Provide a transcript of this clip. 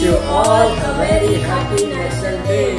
wish you all a very happy National Day.